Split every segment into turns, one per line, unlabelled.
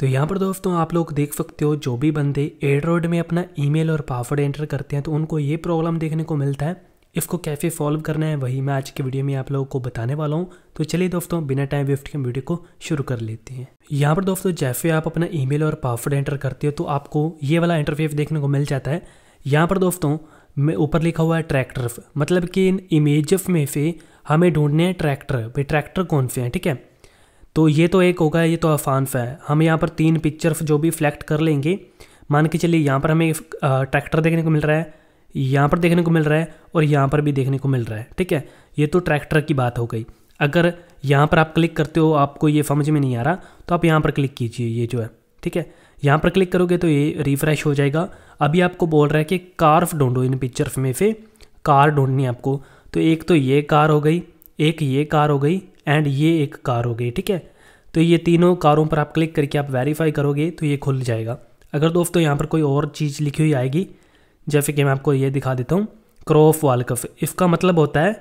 तो यहाँ पर दोस्तों आप लोग देख सकते हो, जो भी बंदे एड्रॉइड में अपना ईमेल और पासवर्ड एंटर करते हैं तो उनको ये प्रॉब्लम देखने को मिलता है। इसको कैसे सॉल्व करना है, वही मैं आज के वीडियो में आप लोगों को बताने वाला हूँ। तो चलिए दोस्तों, बिना टाइम वेस्ट के वीडियो को शुरू कर लेते हैं। यहाँ पर दोस्तों, जैसे आप अपना ईमेल और पासवर्ड एंटर करते हो तो आपको ये वाला इंटरफेस देखने को मिल जाता है। यहाँ पर दोस्तों, में ऊपर लिखा हुआ है ट्रैक्टर मतलब कि इन इमेजेस में से हमें ढूँढने हैं ट्रैक्टर भाई ट्रैक्टर कौन से हैं? ठीक है? तो ये तो एक होगा, ये तो सा है। हम यहाँ पर तीन पिक्चर जो भी फ्लैक्ट कर लेंगे, मान के चलिए यहाँ पर हमें ट्रैक्टर देखने को मिल रहा है, यहाँ पर देखने को मिल रहा है और यहाँ पर भी देखने को मिल रहा है, ठीक है? ये तो ट्रैक्टर की बात हो गई। अगर यहाँ पर आप क्लिक करते हो, आपको ये समझ में नहीं आ रहा तो आप यहाँ पर क्लिक कीजिए, ये जो है, ठीक है? यहाँ पर क्लिक करोगे तो ये रिफ्रेश हो जाएगा। अभी आपको बोल रहा है कि कार ढूंढो इन पिक्चर्स में से। कार ढूंढनी आपको। तो एक तो ये कार हो गई, एक ये कार हो गई एंड ये एक कार हो गई, ठीक है? तो ये तीनों कारों पर आप क्लिक करके आप वेरीफाई करोगे तो ये खुल जाएगा। अगर दोस्तों यहाँ पर कोई और चीज़ लिखी हुई आएगी, जैसे कि मैं आपको ये दिखा देता हूँ क्रॉफ वाल कफ इसका मतलब होता है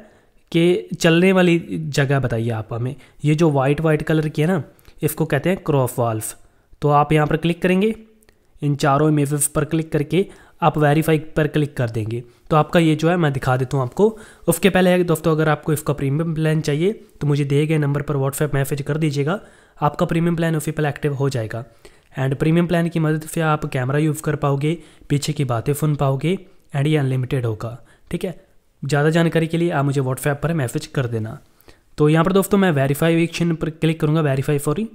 कि चलने वाली जगह बताइए आप हमें। ये जो वाइट वाइट कलर की है ना, इसको कहते हैं क्रॉफ वाल्फ तो आप यहाँ पर क्लिक करेंगे, इन चारों इमेज पर क्लिक करके आप वेरीफाई पर क्लिक कर देंगे। तो आपका ये जो है, मैं दिखा देता हूँ आपको। उसके पहले दोस्तों अगर आपको इसका प्रीमियम प्लान चाहिए तो मुझे दिए गए नंबर पर व्हाट्सएप मैसेज कर दीजिएगा। आपका प्रीमियम प्लान उसी पर एक्टिव हो जाएगा। एंड प्रीमियम प्लान की मदद से आप कैमरा यूज़ कर पाओगे, पीछे की बातें सुन पाओगे एंड ये अनलिमिटेड होगा। ठीक है? ज़्यादा जानकारी के लिए आप मुझे व्हाट्सएप पर मैसेज कर देना। तो यहाँ पर दोस्तों, मैं वेरीफाइवेशन पर क्लिक करूँगा वेरीफाई फॉर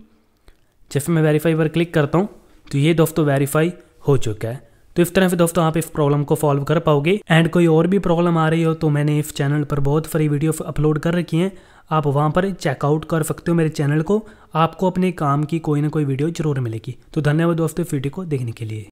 जैसे मैं वेरीफाई पर क्लिक करता हूँ तो ये दोस्तों वेरीफाई हो चुका है। तो इस तरह से दोस्तों आप इस प्रॉब्लम को सॉल्व कर पाओगे। एंड कोई और भी प्रॉब्लम आ रही हो तो मैंने इस चैनल पर बहुत सारी वीडियो अपलोड कर रखी हैं। आप वहाँ पर चेकआउट कर सकते हो मेरे चैनल को। आपको अपने काम की कोई ना कोई वीडियो ज़रूर मिलेगी। तो धन्यवाद दोस्तों वीडियो को देखने के लिए।